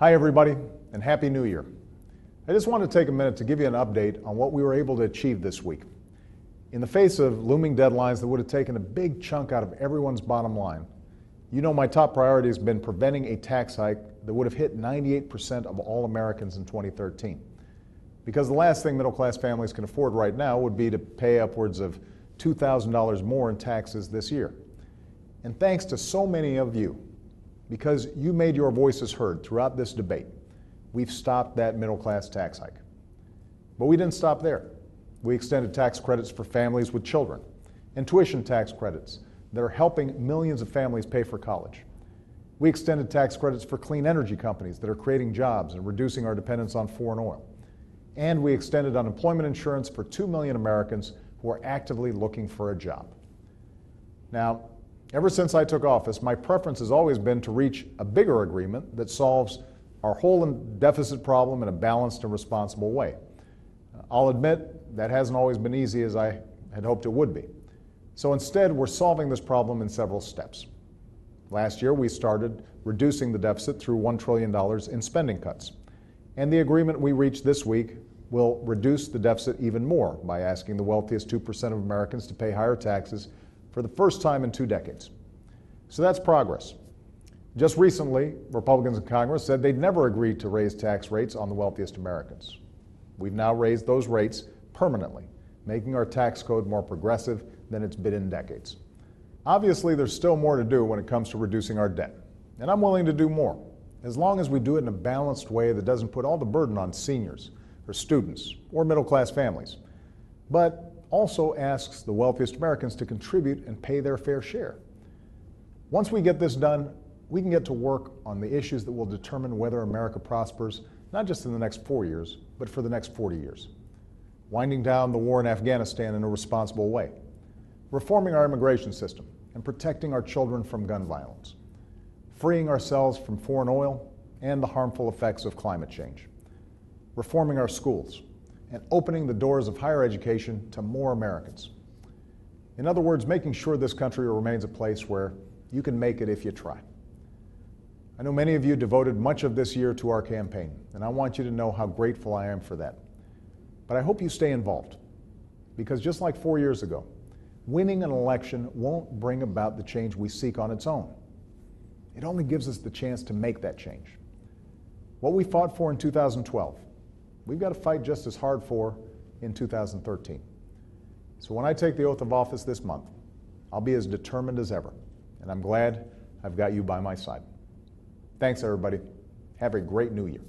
Hi, everybody, and Happy New Year. I just want to take a minute to give you an update on what we were able to achieve this week. In the face of looming deadlines that would have taken a big chunk out of everyone's bottom line, you know my top priority has been preventing a tax hike that would have hit 98% of all Americans in 2013. Because the last thing middle class families can afford right now would be to pay upwards of $2,000 more in taxes this year. And thanks to so many of you, because you made your voices heard throughout this debate, we've stopped that middle class tax hike. But we didn't stop there. We extended tax credits for families with children and tuition tax credits that are helping millions of families pay for college. We extended tax credits for clean energy companies that are creating jobs and reducing our dependence on foreign oil. And we extended unemployment insurance for 2 million Americans who are actively looking for a job. Now, ever since I took office, my preference has always been to reach a bigger agreement that solves our whole deficit problem in a balanced and responsible way. Uh, I'll admit that hasn't always been easy as I had hoped it would be. So instead, we're solving this problem in several steps. Last year, we started reducing the deficit through $1 trillion in spending cuts. And the agreement we reached this week will reduce the deficit even more by asking the wealthiest 2% of Americans to pay higher taxes for the first time in two decades. So that's progress. Just recently, Republicans in Congress said they'd never agree to raise tax rates on the wealthiest Americans. We've now raised those rates permanently, making our tax code more progressive than it's been in decades. Obviously, there's still more to do when it comes to reducing our debt, and I'm willing to do more, as long as we do it in a balanced way that doesn't put all the burden on seniors or students or middle class families, but also asks the wealthiest Americans to contribute and pay their fair share. Once we get this done, we can get to work on the issues that will determine whether America prospers, not just in the next four years, but for the next 40 years. Winding down the war in Afghanistan in a responsible way, reforming our immigration system, and protecting our children from gun violence, freeing ourselves from foreign oil and the harmful effects of climate change, reforming our schools, and opening the doors of higher education to more Americans. In other words, making sure this country remains a place where you can make it if you try. I know many of you devoted much of this year to our campaign, and I want you to know how grateful I am for that. But I hope you stay involved, because just like four years ago, winning an election won't bring about the change we seek on its own. It only gives us the chance to make that change. What we fought for in 2012, we've got to fight just as hard for in 2013. So when I take the oath of office this month, I'll be as determined as ever, and I'm glad I've got you by my side. Thanks, everybody. Have a great new year.